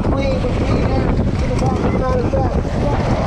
McLean between there to the bottom of the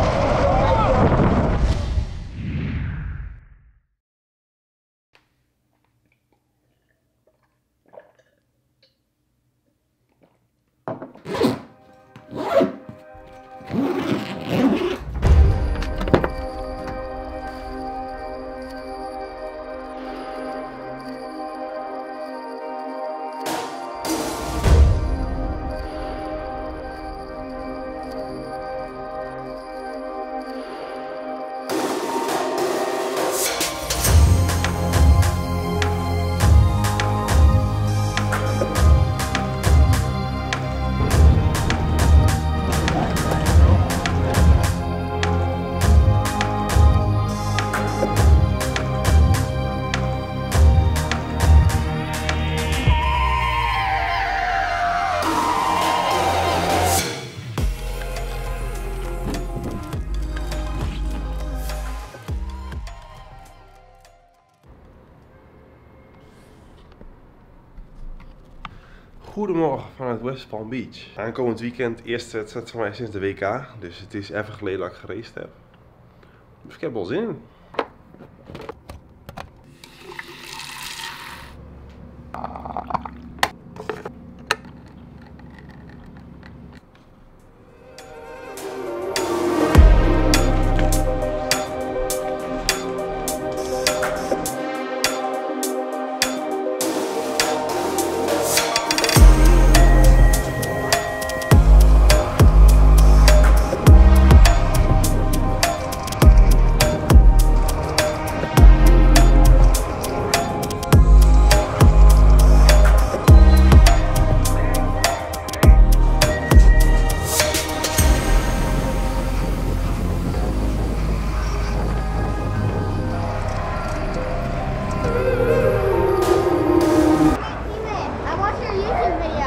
Goedemorgen vanuit West Palm Beach. Aankomend weekend, eerste wedstrijd van mij sinds de WK. Dus het is even geleden dat ik geraced heb. Dus ik heb wel zin in.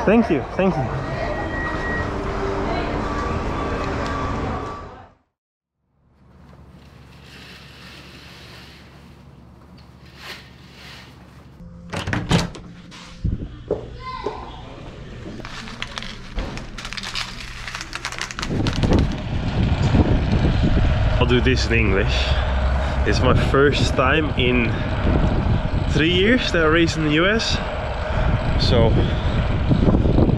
Thank you, thank you. I'll do this in English. It's my first time in three years that I race in the US. So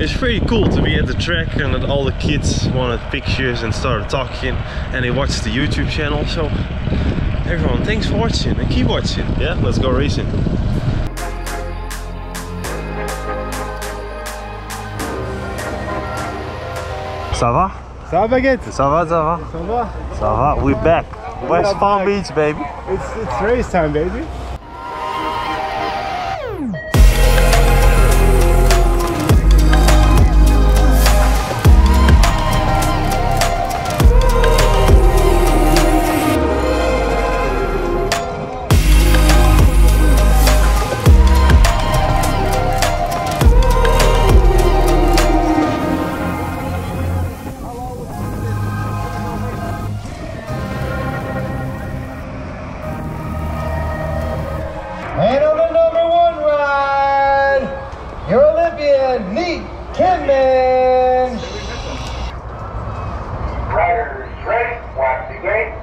it's pretty cool to be at the track and that all the kids wanted pictures and started talking and they watched the YouTube channel. So everyone, thanks for watching and keep watching. Yeah, let's go racing. Ça va? Ça va baguette Ça va, ça va? Ça va Ça va? We're back. West Palm. Beach, baby. It's, it's race time baby And on the number one ride, your Olympian, Niek Kimmann. Riders ready, watch the gate.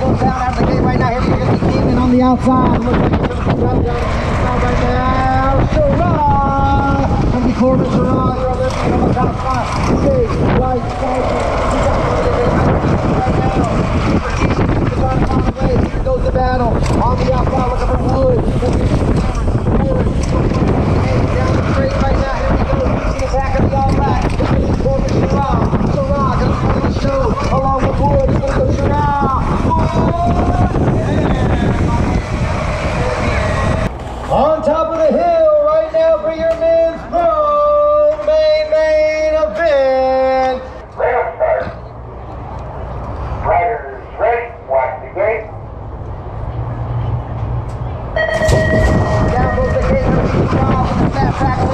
Goes down out the gate right now. Here we go. On the outside. Looks like he's going to down the outside right now. Sherrod! From the corner, Sherrod. You're Olympian on the top spot. Big, right, cycle. He got one of the right now. Strategic, the down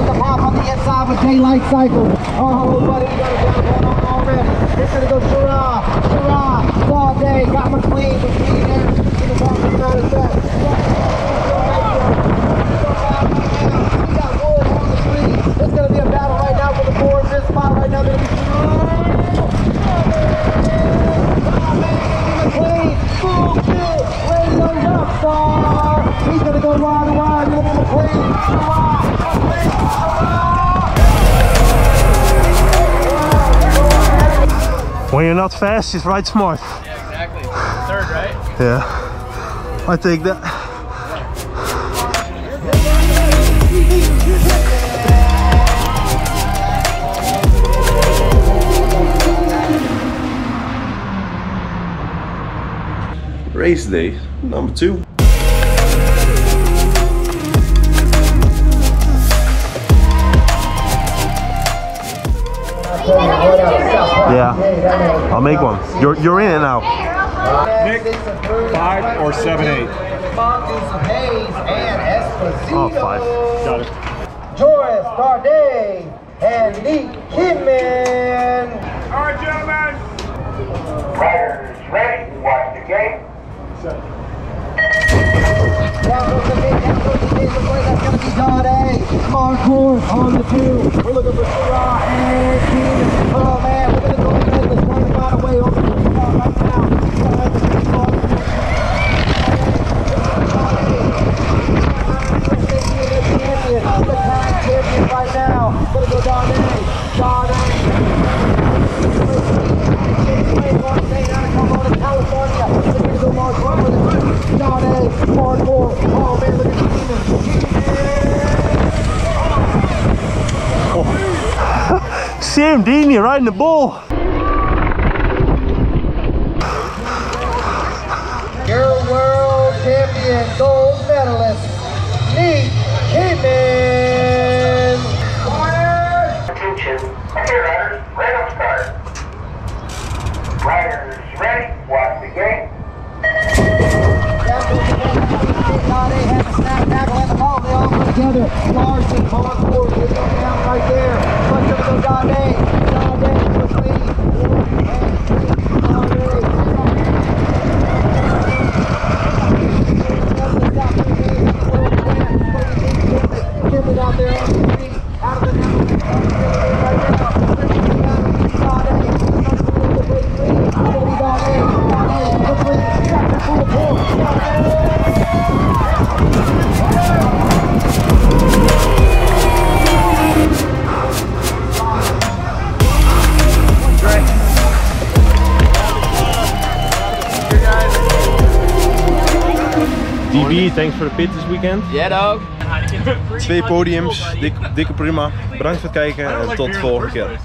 the pop on the inside with daylight cycle. Oh, buddy. We got a down on already. It's going to go Shura, Shura, all day. Got McLean, McLean there. In the back of the third set. It's going to be a battle right now for the four in this spot right now. They're going to be McLean, full kill, way to saw. He's going to go wide, wide. When you're not fast, just ride smart. Yeah, exactly. Third, right? Yeah. I take that. Race day number two. Yeah. I'll make one. You're you're in it now. Nick, Five or seven, eight. Hayes and Oh, five. Got it. Joris Daudet and Niek Kimmann. All right, gentlemen. Riders ready, watch the gate. Down goes the big, down goes the big, looks like that's gonna be Darday. Marquart on the two. We're looking for Sarah and Keenan. Oh man, we're gonna go ahead. Let's try to find a way over. Daudet. Sam you're riding the bull. Your world champion gold medalist, Niek Kimmann. Attention. Okay, riders, right up start. Riders ready, watch the gate. They have a snap tackle and the ball. They all put together. Larson on forward. They go down right there. But to go Dade. DB, thanks for the pit this weekend. Ja, dog. Twee podiums, dik, dikke prima. Bedankt voor het kijken en tot de volgende keer.